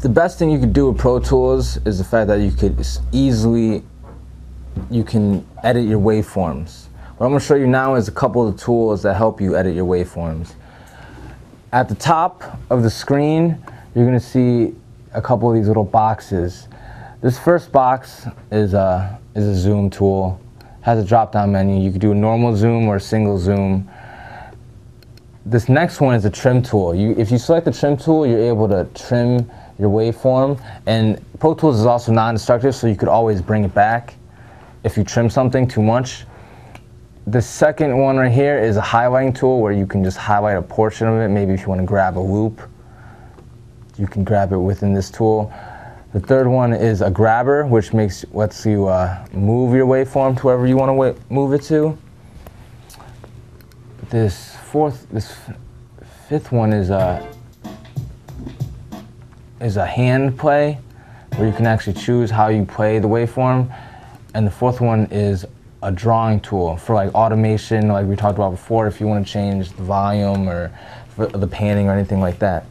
the best thing you could do with Pro Tools is the fact that you could easily you can edit your waveforms. What I'm going to show you now is a couple of tools that help you edit your waveforms. At the top of the screen, you're going to see a couple of these little boxes. This first box is a, is a zoom tool. Has a drop-down menu. You can do a normal zoom or a single zoom. This next one is a trim tool. You, if you select the trim tool, you're able to trim your waveform. And Pro Tools is also non-destructive, so you could always bring it back if you trim something too much. The second one right here is a highlighting tool where you can just highlight a portion of it. Maybe if you want to grab a loop, you can grab it within this tool. The third one is a grabber, which makes lets you uh, move your waveform to wherever you want to move it to. This fourth, this fifth one is a is a hand play, where you can actually choose how you play the waveform. And the fourth one is a drawing tool for like automation, like we talked about before, if you want to change the volume or the panning or anything like that.